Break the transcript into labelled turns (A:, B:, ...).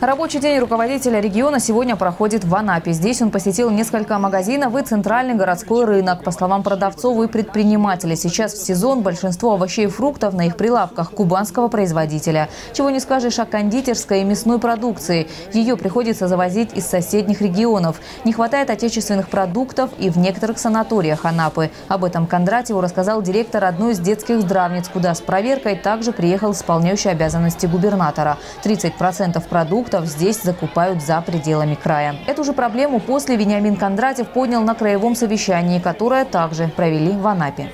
A: Рабочий день руководителя региона сегодня проходит в Анапе. Здесь он посетил несколько магазинов и центральный городской рынок. По словам продавцов и предпринимателей, сейчас в сезон большинство овощей и фруктов на их прилавках кубанского производителя. Чего не скажешь о кондитерской и мясной продукции. Ее приходится завозить из соседних регионов. Не хватает отечественных продуктов и в некоторых санаториях Анапы. Об этом Кондратьеву рассказал директор одной из детских здравниц, куда с проверкой также приехал исполняющий обязанности губернатора. 30% продуктов продуктов здесь закупают за пределами края. Эту же проблему после Вениамин Кондратьев поднял на краевом совещании, которое также провели в Анапе.